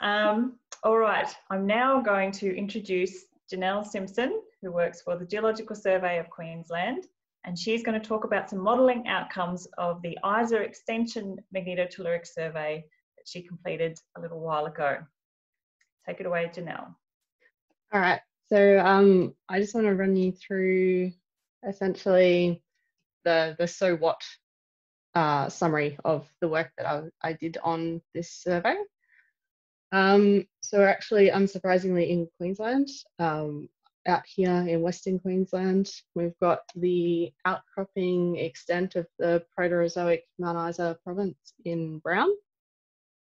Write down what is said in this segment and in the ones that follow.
Um, all right, I'm now going to introduce Janelle Simpson, who works for the Geological Survey of Queensland, and she's going to talk about some modelling outcomes of the ISA Extension Magnetotelluric Survey that she completed a little while ago. Take it away, Janelle. All right, so um, I just want to run you through essentially the, the so what uh, summary of the work that I, I did on this survey. Um, so we're actually unsurprisingly in Queensland. Um, out here in Western Queensland, we've got the outcropping extent of the Proterozoic Mount Isa province in brown.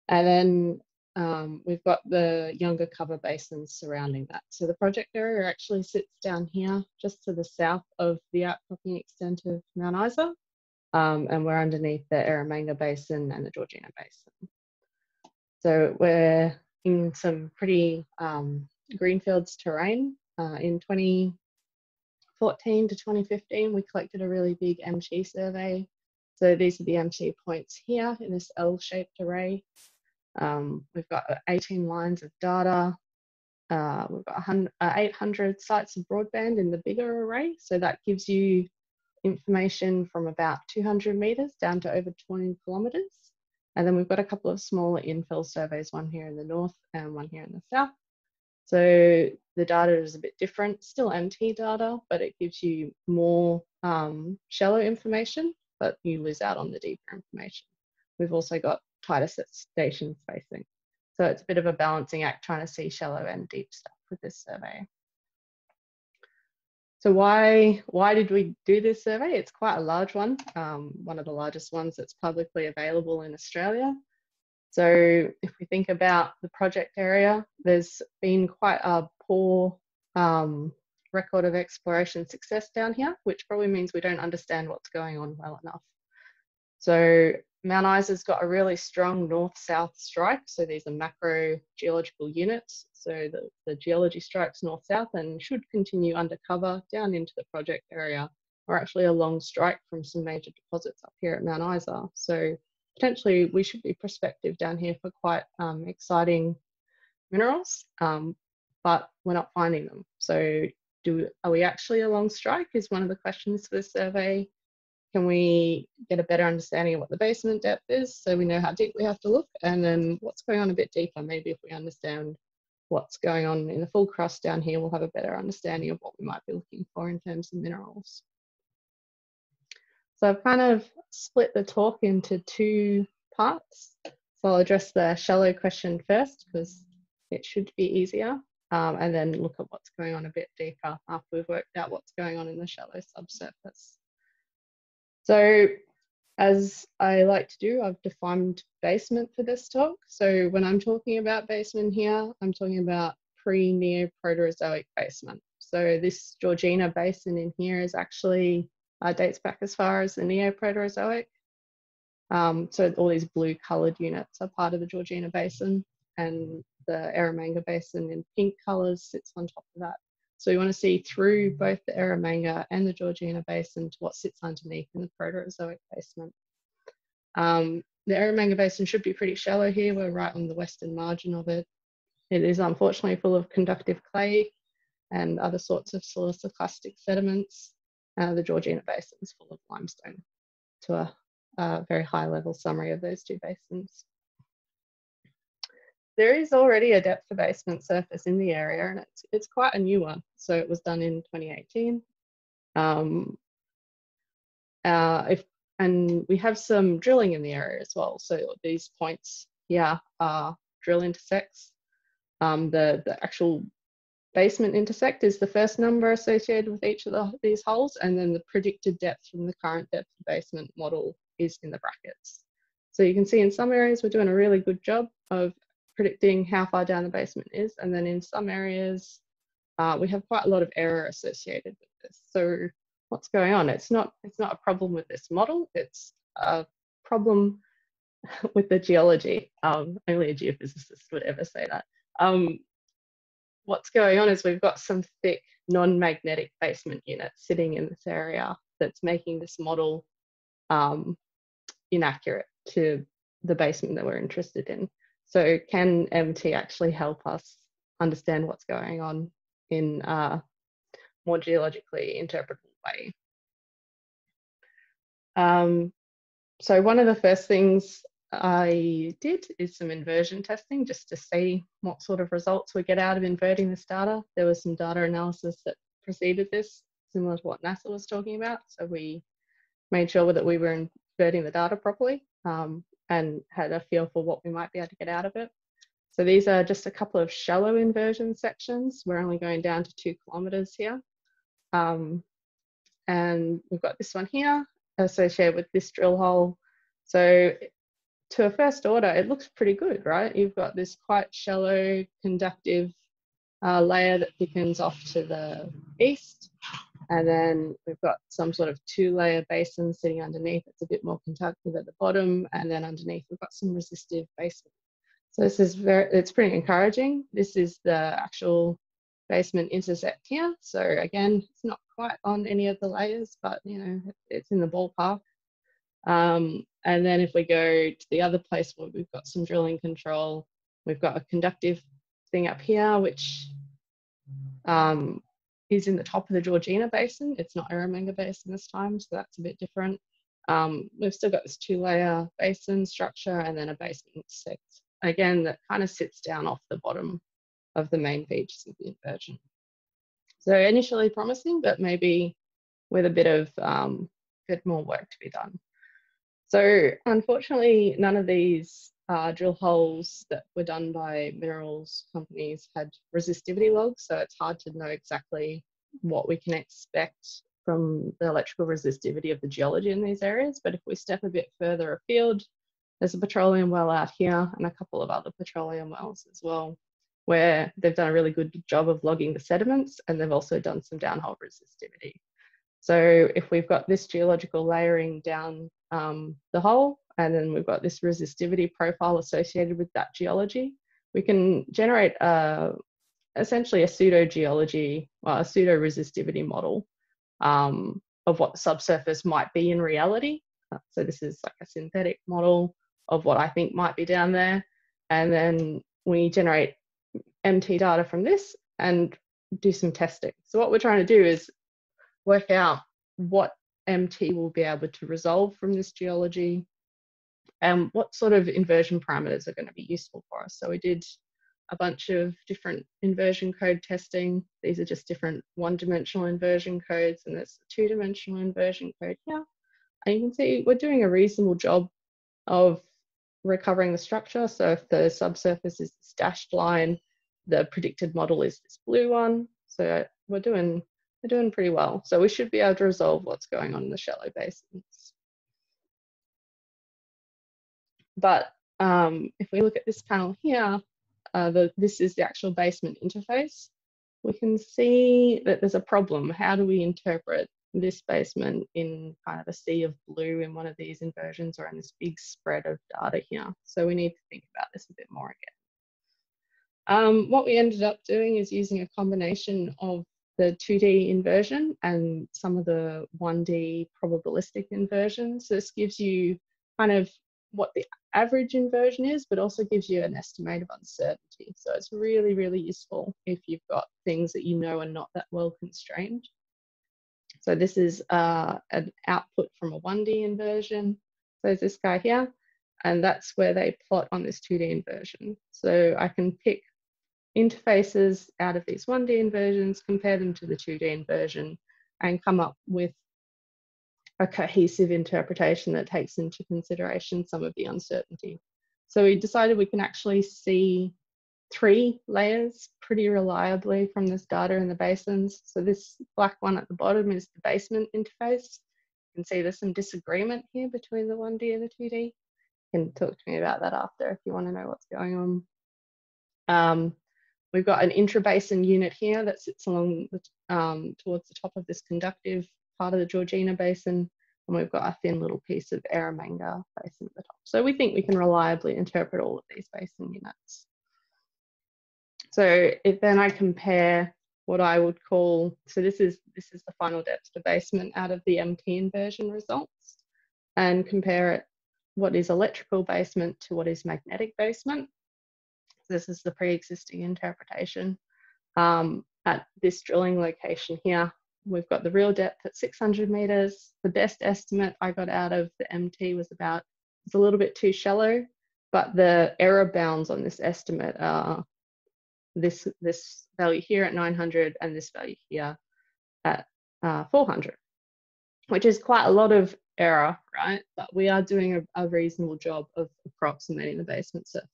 And then um, we've got the younger cover basins surrounding that. So the project area actually sits down here, just to the south of the outcropping extent of Mount Isa. Um, and we're underneath the Eromanga Basin and the Georgina Basin. So we're in some pretty um, greenfields terrain. Uh, in 2014 to 2015, we collected a really big MT survey. So these are the MT points here in this L-shaped array. Um, we've got 18 lines of data. Uh, we've got 800 uh, sites of broadband in the bigger array. So that gives you information from about 200 meters down to over 20 kilometers. And then we've got a couple of smaller infill surveys, one here in the north and one here in the south. So the data is a bit different, still MT data, but it gives you more um, shallow information, but you lose out on the deeper information. We've also got tighter station spacing. So it's a bit of a balancing act trying to see shallow and deep stuff with this survey. So why, why did we do this survey? It's quite a large one, um, one of the largest ones that's publicly available in Australia. So if we think about the project area, there's been quite a poor um, record of exploration success down here, which probably means we don't understand what's going on well enough. So Mount Isa's got a really strong north-south strike. So these are macro geological units. So the, the geology strikes north-south and should continue undercover down into the project area, or actually a long strike from some major deposits up here at Mount Isa. So potentially we should be prospective down here for quite um, exciting minerals, um, but we're not finding them. So do are we actually a long strike is one of the questions for the survey. Can we get a better understanding of what the basement depth is so we know how deep we have to look? And then what's going on a bit deeper? Maybe if we understand what's going on in the full crust down here, we'll have a better understanding of what we might be looking for in terms of minerals. So I've kind of split the talk into two parts. So I'll address the shallow question first because it should be easier, um, and then look at what's going on a bit deeper after we've worked out what's going on in the shallow subsurface. So as I like to do, I've defined basement for this talk. So when I'm talking about basement here, I'm talking about pre-Neoproterozoic basement. So this Georgina basin in here is actually uh, dates back as far as the Neoproterozoic. Um, so all these blue coloured units are part of the Georgina basin and the Eromanga basin in pink colours sits on top of that. So you want to see through both the Eromanga and the Georgina basin to what sits underneath in the Proterozoic basement. Um, the Eromanga basin should be pretty shallow here. We're right on the western margin of it. It is unfortunately full of conductive clay and other sorts of siliciclastic sediments. Uh, the Georgina basin is full of limestone to a, a very high level summary of those two basins there is already a depth of basement surface in the area and it's, it's quite a new one. So it was done in 2018. Um, uh, if, and we have some drilling in the area as well. So these points here are drill intersects. Um, the, the actual basement intersect is the first number associated with each of the, these holes and then the predicted depth from the current depth of basement model is in the brackets. So you can see in some areas we're doing a really good job of predicting how far down the basement is. And then in some areas, uh, we have quite a lot of error associated with this. So what's going on? It's not, it's not a problem with this model, it's a problem with the geology. Um, only a geophysicist would ever say that. Um, what's going on is we've got some thick non-magnetic basement units sitting in this area that's making this model um, inaccurate to the basement that we're interested in. So can MT actually help us understand what's going on in a more geologically interpretable way? Um, so one of the first things I did is some inversion testing just to see what sort of results we get out of inverting this data. There was some data analysis that preceded this, similar to what NASA was talking about. So we made sure that we were inverting the data properly um, and had a feel for what we might be able to get out of it. So these are just a couple of shallow inversion sections. We're only going down to two kilometers here. Um, and we've got this one here associated with this drill hole. So to a first order, it looks pretty good, right? You've got this quite shallow conductive uh, layer that thickens off to the east. And then we've got some sort of two layer basin sitting underneath. It's a bit more conductive at the bottom. And then underneath, we've got some resistive basement. So this is very, it's pretty encouraging. This is the actual basement intercept here. So again, it's not quite on any of the layers, but you know, it's in the ballpark. Um, and then if we go to the other place where we've got some drilling control, we've got a conductive thing up here, which um, is in the top of the Georgina Basin. It's not Eromanga Basin this time, so that's a bit different. Um, we've still got this two layer basin structure and then a basement six. Again, that kind of sits down off the bottom of the main features of the inversion. So initially promising, but maybe with a bit of um, bit more work to be done. So unfortunately, none of these uh, drill holes that were done by minerals companies had resistivity logs, so it's hard to know exactly what we can expect from the electrical resistivity of the geology in these areas. But if we step a bit further afield, there's a petroleum well out here and a couple of other petroleum wells as well, where they've done a really good job of logging the sediments and they've also done some downhole resistivity. So if we've got this geological layering down um, the hole, and then we've got this resistivity profile associated with that geology, we can generate a, essentially a pseudo geology, well, a pseudo resistivity model um, of what the subsurface might be in reality. Uh, so this is like a synthetic model of what I think might be down there. And then we generate MT data from this and do some testing. So what we're trying to do is work out what MT will be able to resolve from this geology and what sort of inversion parameters are going to be useful for us. So we did a bunch of different inversion code testing. These are just different one-dimensional inversion codes and there's a two-dimensional inversion code here. And you can see we're doing a reasonable job of recovering the structure. So if the subsurface is this dashed line, the predicted model is this blue one. So we're doing they're doing pretty well. So we should be able to resolve what's going on in the shallow basins. But um, if we look at this panel here, uh, the, this is the actual basement interface. We can see that there's a problem. How do we interpret this basement in kind of a sea of blue in one of these inversions or in this big spread of data here? So we need to think about this a bit more again. Um, what we ended up doing is using a combination of the 2D inversion and some of the 1D probabilistic inversions. This gives you kind of what the average inversion is, but also gives you an estimate of uncertainty. So it's really, really useful if you've got things that you know are not that well constrained. So this is uh, an output from a 1D inversion. So there's this guy here, and that's where they plot on this 2D inversion. So I can pick interfaces out of these 1D inversions, compare them to the 2D inversion, and come up with a cohesive interpretation that takes into consideration some of the uncertainty. So we decided we can actually see three layers pretty reliably from this data in the basins. So this black one at the bottom is the basement interface. You can see there's some disagreement here between the 1D and the 2D. You can talk to me about that after if you want to know what's going on. Um, We've got an intrabasin unit here that sits along the, um, towards the top of this conductive part of the Georgina Basin, and we've got a thin little piece of Eromanga basin at the top. So we think we can reliably interpret all of these basin units. So if then I compare what I would call, so this is, this is the final depth debasement out of the MT inversion results, and compare it what is electrical basement to what is magnetic basement. This is the pre-existing interpretation. Um, at this drilling location here, we've got the real depth at 600 meters. The best estimate I got out of the MT was about, it's a little bit too shallow, but the error bounds on this estimate are this, this value here at 900 and this value here at uh, 400, which is quite a lot of error, right? But we are doing a, a reasonable job of approximating the basement surface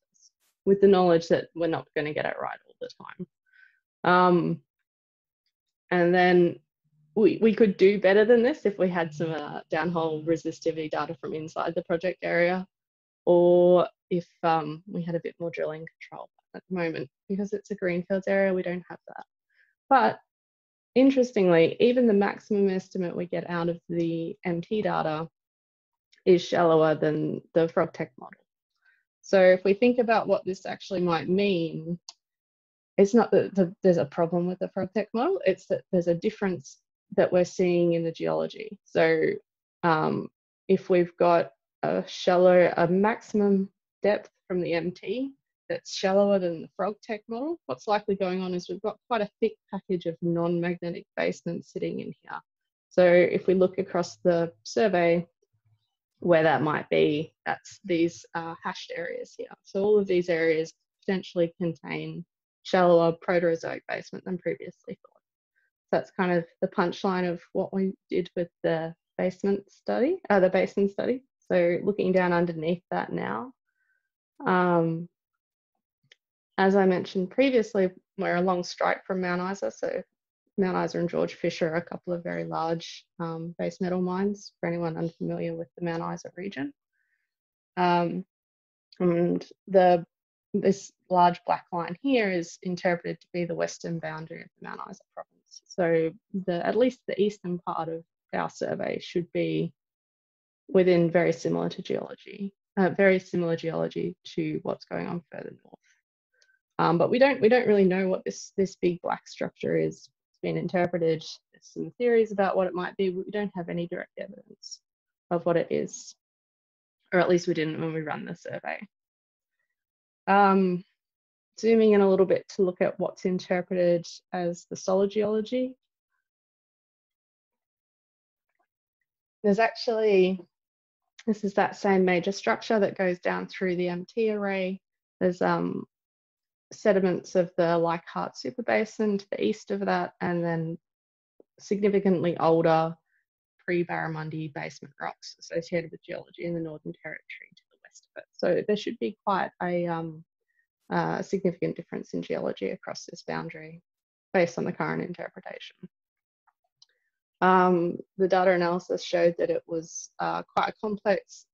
with the knowledge that we're not going to get it right all the time. Um, and then we, we could do better than this if we had some uh, downhole resistivity data from inside the project area or if um, we had a bit more drilling control at the moment. Because it's a greenfields area we don't have that. But interestingly even the maximum estimate we get out of the mt data is shallower than the frogtech model so if we think about what this actually might mean it's not that the, there's a problem with the frogtech model it's that there's a difference that we're seeing in the geology. So um, if we've got a shallow, a maximum depth from the MT that's shallower than the frogtech model, what's likely going on is we've got quite a thick package of non-magnetic basements sitting in here. So if we look across the survey, where that might be, that's these uh, hashed areas here. So all of these areas potentially contain shallower Proterozoic basement than previously thought So that's kind of the punchline of what we did with the basement study, uh, the basin study. So looking down underneath that now, um, as I mentioned previously, we're a long strike from Mount Isa. So Mount Isa and George Fisher are a couple of very large um, base metal mines for anyone unfamiliar with the Mount Isa region. Um, and the this large black line here is interpreted to be the western boundary of the Mount Isa province. So the at least the eastern part of our survey should be within very similar to geology, uh, very similar geology to what's going on further north. Um, but we don't we don't really know what this this big black structure is. It's been interpreted. Some theories about what it might be. We don't have any direct evidence of what it is, or at least we didn't when we ran the survey. Um, zooming in a little bit to look at what's interpreted as the solid geology. There's actually, this is that same major structure that goes down through the MT array. There's um, sediments of the Leichhardt Superbasin to the east of that, and then significantly older pre-Barramundi basement rocks associated with geology in the Northern Territory to the west of it. So there should be quite a um, uh, significant difference in geology across this boundary based on the current interpretation. Um, the data analysis showed that it was uh, quite a complex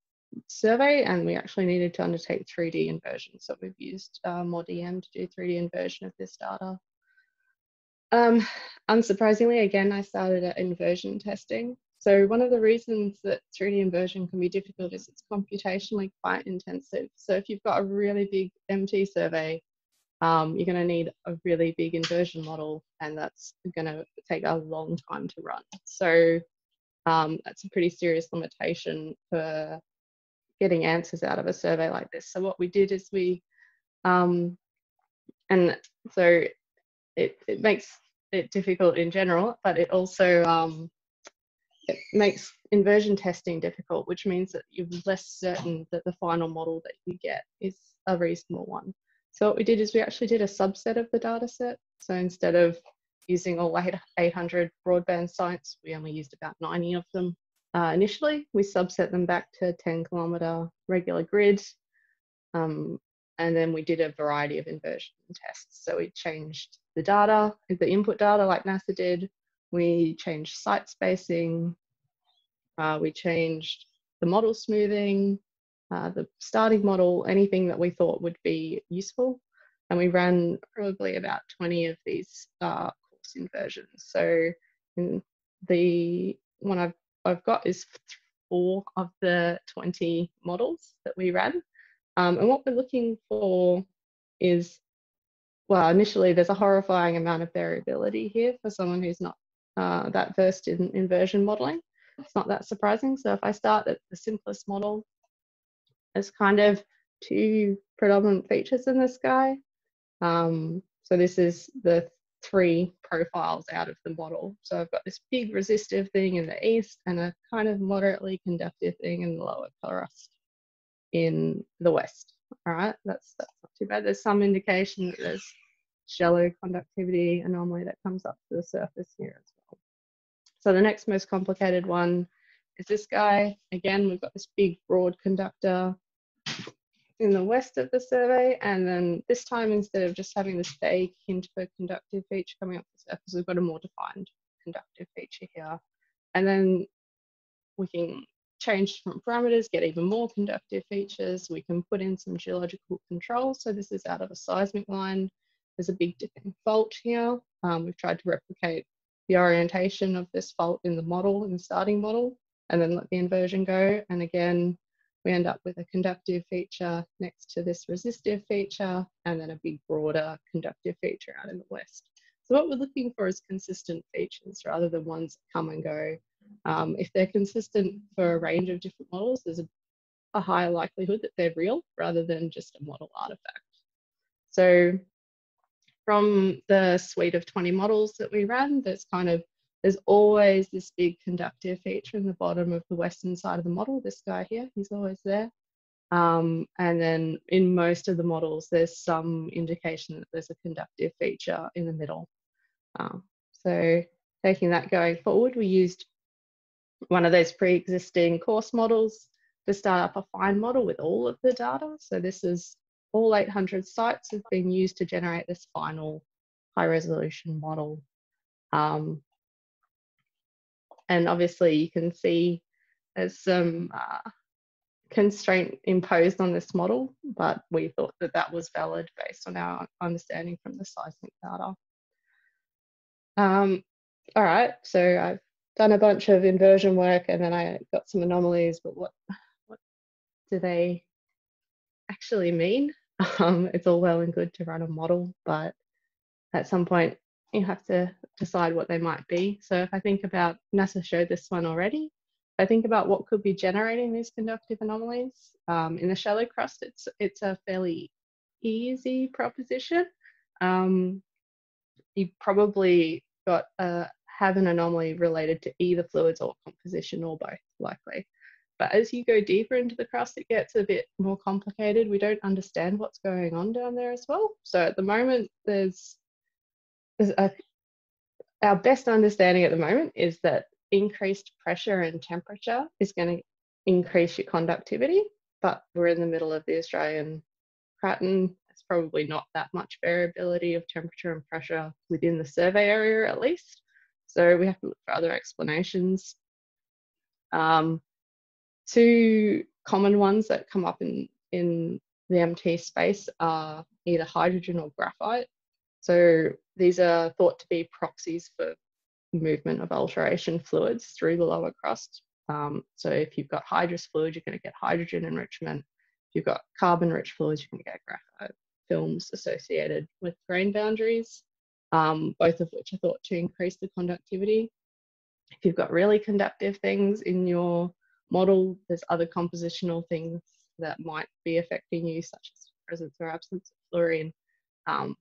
survey and we actually needed to undertake 3D inversion. So we've used uh, ModEM to do 3D inversion of this data. Um, unsurprisingly, again, I started at inversion testing. So one of the reasons that 3D inversion can be difficult is it's computationally quite intensive. So if you've got a really big MT survey, um, you're going to need a really big inversion model, and that's going to take a long time to run. So um, that's a pretty serious limitation for getting answers out of a survey like this. So what we did is we, um, and so it, it makes it difficult in general, but it also um, it makes inversion testing difficult, which means that you're less certain that the final model that you get is a reasonable one. So what we did is we actually did a subset of the data set. So instead of using all 800 broadband sites, we only used about 90 of them. Uh, initially, we subset them back to 10 kilometer regular grid. Um, and then we did a variety of inversion tests. So we changed the data, the input data like NASA did, we changed site spacing. Uh, we changed the model smoothing, uh, the starting model, anything that we thought would be useful. And we ran probably about 20 of these uh, coarse inversions. So in the one I've, I've got is four of the 20 models that we ran. Um, and what we're looking for is, well, initially there's a horrifying amount of variability here for someone who's not uh, that versed in inversion modeling. It's not that surprising. So if I start at the simplest model, there's kind of two predominant features in this guy. Um, so this is the three profiles out of the model. So I've got this big resistive thing in the east and a kind of moderately conductive thing in the lower crust in the west. All right, that's, that's not too bad. There's some indication that there's shallow conductivity anomaly that comes up to the surface here as well. So the next most complicated one is this guy. Again, we've got this big broad conductor in the west of the survey. And then this time, instead of just having this vague hint of a conductive feature coming up the surface, we've got a more defined conductive feature here. And then we can change different parameters, get even more conductive features. We can put in some geological controls. So this is out of a seismic line. There's a big dipping fault here. Um, we've tried to replicate the orientation of this fault in the model, in the starting model, and then let the inversion go. And again, we end up with a conductive feature next to this resistive feature, and then a big broader conductive feature out in the west. So what we're looking for is consistent features rather than ones that come and go. Um, if they're consistent for a range of different models, there's a, a higher likelihood that they're real rather than just a model artifact. So from the suite of 20 models that we ran, there's kind of there's always this big conductive feature in the bottom of the western side of the model. This guy here, he's always there. Um, and then in most of the models, there's some indication that there's a conductive feature in the middle. Um, so taking that going forward, we used one of those pre-existing coarse models to start up a fine model with all of the data. So this is all 800 sites have been used to generate this final high resolution model. Um, and obviously you can see there's some uh, constraint imposed on this model, but we thought that that was valid based on our understanding from the seismic data. Um, all right, so I've done a bunch of inversion work and then I got some anomalies, but what, what do they actually mean? Um, it's all well and good to run a model, but at some point you have to decide what they might be. So if I think about, NASA showed this one already, I think about what could be generating these conductive anomalies, um, in the shallow crust, it's, it's a fairly easy proposition. Um, you probably got a, have an anomaly related to either fluids or composition or both, likely. But as you go deeper into the crust, it gets a bit more complicated. We don't understand what's going on down there as well. So at the moment, there's a, our best understanding at the moment is that increased pressure and temperature is going to increase your conductivity, but we're in the middle of the Australian Craton. It's probably not that much variability of temperature and pressure within the survey area, at least. So we have to look for other explanations. Um, two common ones that come up in, in the MT space are either hydrogen or graphite. So these are thought to be proxies for movement of alteration fluids through the lower crust. Um, so if you've got hydrous fluid, you're going to get hydrogen enrichment. If you've got carbon-rich fluids, you're going to get graphite films associated with grain boundaries, um, both of which are thought to increase the conductivity. If you've got really conductive things in your model, there's other compositional things that might be affecting you, such as presence or absence of fluorine. Um,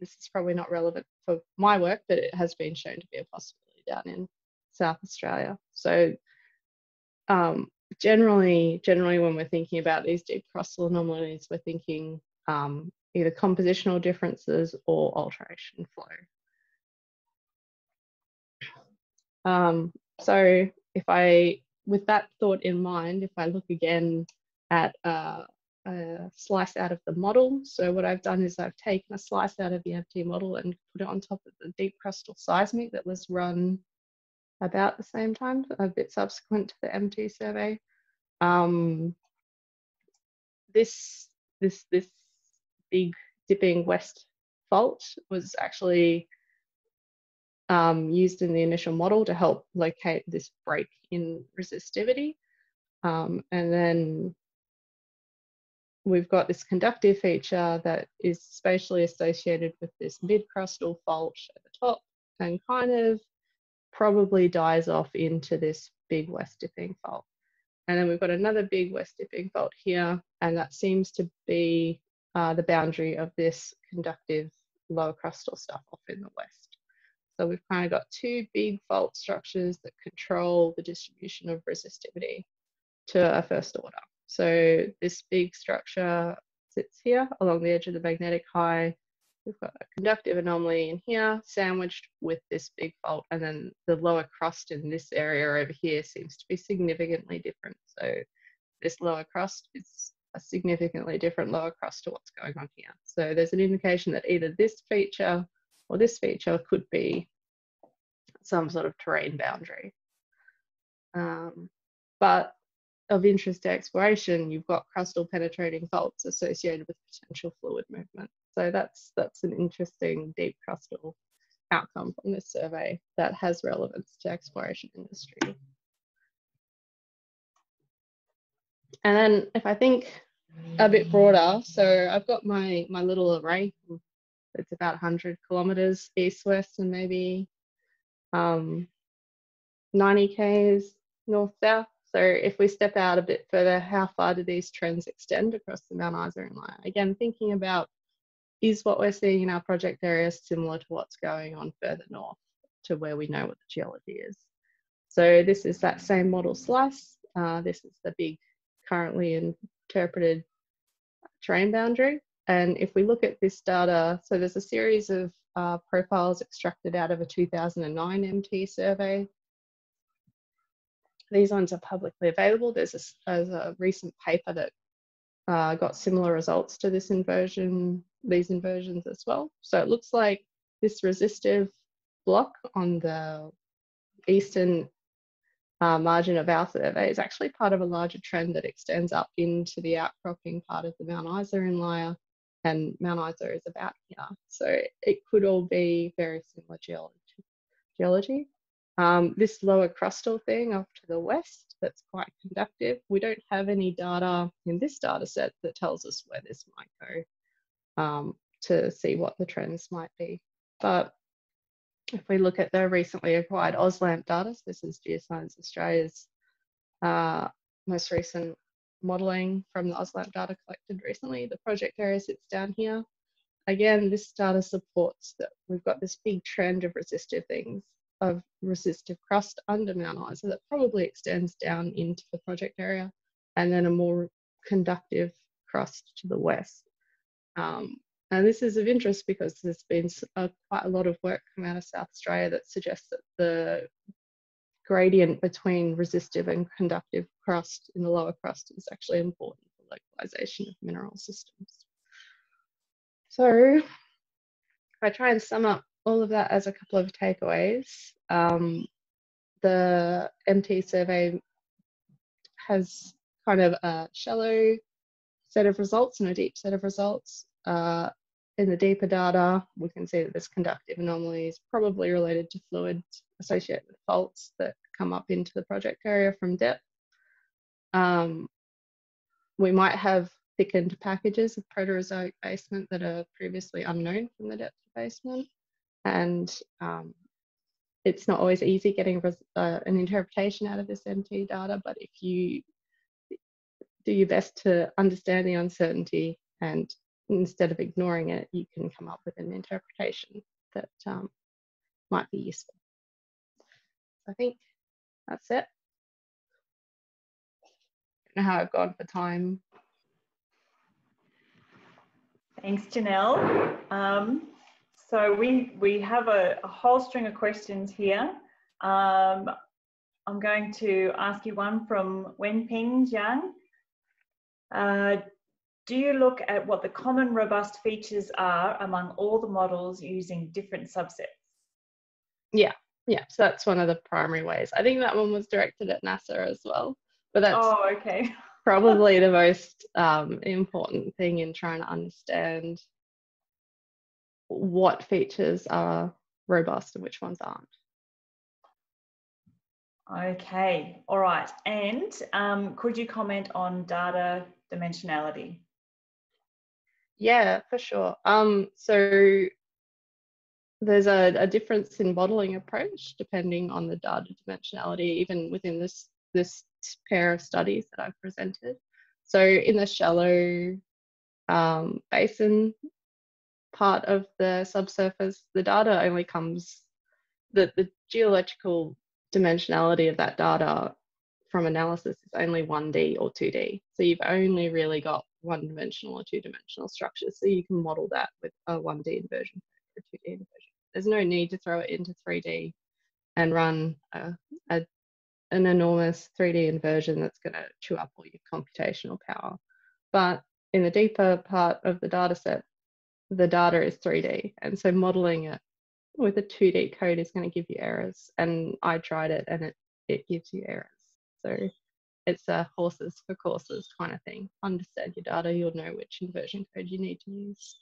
this is probably not relevant for my work, but it has been shown to be a possibility down in South Australia. So um, generally, generally when we're thinking about these deep crustal anomalies, we're thinking um, either compositional differences or alteration flow. Um, so if I, with that thought in mind, if I look again at uh, a slice out of the model. So what I've done is I've taken a slice out of the MT model and put it on top of the deep crustal seismic that was run about the same time, a bit subsequent to the MT survey. Um, this, this, this big dipping west fault was actually um, used in the initial model to help locate this break in resistivity. Um, and then we've got this conductive feature that is spatially associated with this mid-crustal fault at the top and kind of probably dies off into this big west dipping fault. And then we've got another big west dipping fault here, and that seems to be uh, the boundary of this conductive lower crustal stuff off in the west. So we've kind of got two big fault structures that control the distribution of resistivity to a first order. So this big structure sits here along the edge of the magnetic high. We've got a conductive anomaly in here sandwiched with this big fault and then the lower crust in this area over here seems to be significantly different. So this lower crust is a significantly different lower crust to what's going on here. So there's an indication that either this feature or this feature could be some sort of terrane boundary. Um, but of interest to exploration, you've got crustal penetrating faults associated with potential fluid movement. So that's that's an interesting deep crustal outcome from this survey that has relevance to exploration industry. And then if I think a bit broader, so I've got my, my little array, it's about 100 kilometers east-west and maybe um, 90 k's north-south. So if we step out a bit further, how far do these trends extend across the Mount Isa Inlier? Again, thinking about is what we're seeing in our project area similar to what's going on further north to where we know what the geology is. So this is that same model slice. Uh, this is the big currently interpreted terrane boundary. And if we look at this data, so there's a series of uh, profiles extracted out of a 2009 MT survey. These ones are publicly available. There's a, there's a recent paper that uh, got similar results to this inversion, these inversions as well. So it looks like this resistive block on the eastern uh, margin of our survey is actually part of a larger trend that extends up into the outcropping part of the Mount Isa inlier and Mount Isa is about here. So it could all be very similar geology. geology. Um, this lower crustal thing off to the west that's quite conductive, we don't have any data in this data set that tells us where this might go um, to see what the trends might be. But if we look at the recently acquired AusLAMP data, so this is Geoscience Australia's uh, most recent modelling from the AusLAMP data collected recently, the project area sits down here. Again, this data supports that we've got this big trend of resistive things, of resistive crust under Mount Isa that probably extends down into the project area, and then a more conductive crust to the west. Um, and this is of interest because there's been a, quite a lot of work come out of South Australia that suggests that the gradient between resistive and conductive crust in the lower crust is actually important for localization of mineral systems. So if I try and sum up all of that as a couple of takeaways, um, the MT survey has kind of a shallow set of results and a deep set of results. Uh, in the deeper data, we can see that this conductive anomaly is probably related to fluids associated with faults that come up into the project area from depth. Um, we might have thickened packages of Proterozoic basement that are previously unknown from the depth of basement. And um, it's not always easy getting uh, an interpretation out of this MT data, but if you do your best to understand the uncertainty and instead of ignoring it, you can come up with an interpretation that um, might be useful. I think that's it. I Don't know how I've gone for time. Thanks, Janelle. Um, so we we have a, a, whole string of questions here. Um, I'm going to ask you one from Wenping Jiang. Uh, do you look at what the common robust features are among all the models using different subsets? Yeah, yeah. So that's one of the primary ways. I think that one was directed at NASA as well, but that's oh, okay. probably the most um, important thing in trying to understand what features are robust and which ones aren't. Okay, all right. And um, could you comment on data dimensionality? Yeah, for sure. Um, so there's a, a difference in modeling approach depending on the data dimensionality, even within this this pair of studies that I've presented. So in the shallow um, basin part of the subsurface, the data only comes, the, the geological dimensionality of that data from analysis is only 1D or 2D. So you've only really got one dimensional or two dimensional structures. So you can model that with a 1D inversion or 2D inversion. There's no need to throw it into 3D and run a, a an enormous 3D inversion that's going to chew up all your computational power. But in the deeper part of the data set, the data is 3D. And so modeling it with a 2D code is going to give you errors. And I tried it and it, it gives you errors. So it's a horses for courses kind of thing. Understand your data, you'll know which inversion code you need to use.